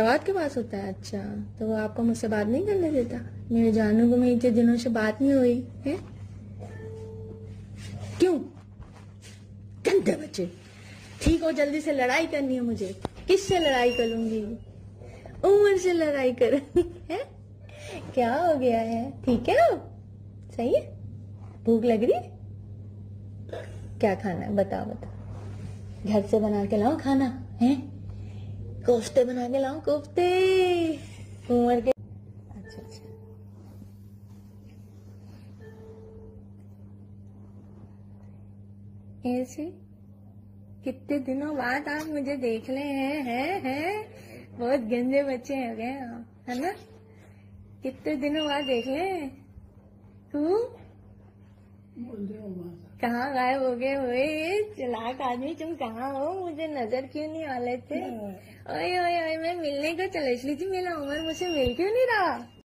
जवाब के पास होता है अच्छा। तो वो आपको मुझसे बात नहीं करने देता? मेरे जानू को मेरी इतने दिनों से बात नहीं हुई, है? क्यों? गंदे बच्चे। ठीक हो, जल्दी से लड़ाई करनी है मुझे। किससे लड़ाई करूँगी? उम्र से लड़ाई करूँगी है? क्या हो गया है? ठीक है हो सही है? भूख लग रही? क्या खाना है? बताओ बताओ। घर से बना के लाओ खाना, है? कोफ्ते बना के लाओ कोफ्ते उमर के। अच्छा अच्छा। ऐसे कितने दिनों बाद आप मुझे देख ले हैं हैं हैं। बहुत गंदे बच्चे हो गए आप, है ना? कितने दिनों बाद देख ले तू? कहाँ गायब हो गए? हुए चलाक आदमी तुम कहाँ हो? मुझे नज़र क्यों नहीं आ रहे थे? ओए ओए ओए मैं मिलने को चले इसलिए थी मेरा उम्र मुझसे मिल क्यों नहीं रहा?